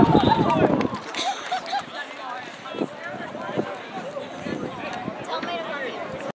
Oh!